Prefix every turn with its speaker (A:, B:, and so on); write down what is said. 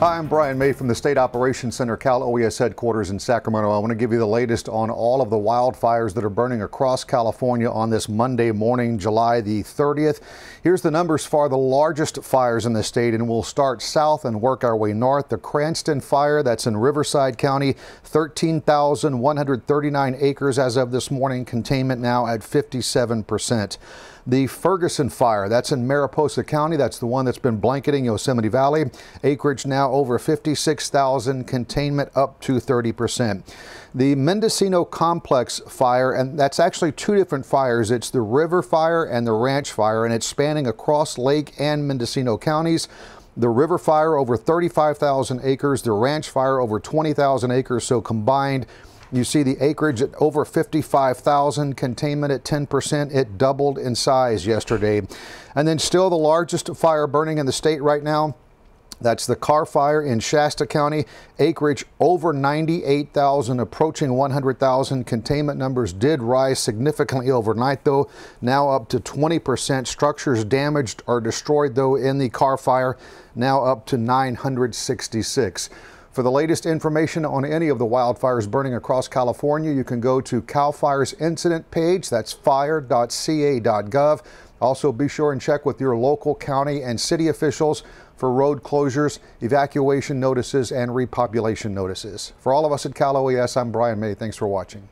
A: Hi, I'm Brian May from the State Operations Center, Cal OES headquarters in Sacramento. I want to give you the latest on all of the wildfires that are burning across California on this Monday morning, July the 30th. Here's the numbers for the largest fires in the state, and we'll start south and work our way north. The Cranston fire, that's in Riverside County, 13,139 acres as of this morning, containment now at 57 percent. The Ferguson fire, that's in Mariposa County. That's the one that's been blanketing Yosemite Valley. Acreage now over 56,000, containment up to 30%. The Mendocino Complex fire, and that's actually two different fires. It's the River Fire and the Ranch Fire, and it's spanning across Lake and Mendocino counties. The river fire over 35,000 acres, the ranch fire over 20,000 acres, so combined you see the acreage at over 55,000, containment at 10%. It doubled in size yesterday. And then still the largest fire burning in the state right now. That's the Carr Fire in Shasta County. Acreage over 98,000, approaching 100,000. Containment numbers did rise significantly overnight, though, now up to 20%. Structures damaged or destroyed, though, in the Carr Fire, now up to 966. For the latest information on any of the wildfires burning across California, you can go to CAL FIRE's incident page. That's fire.ca.gov. Also, be sure and check with your local county and city officials for road closures, evacuation notices, and repopulation notices. For all of us at Cal OES, I'm Brian May. Thanks for watching.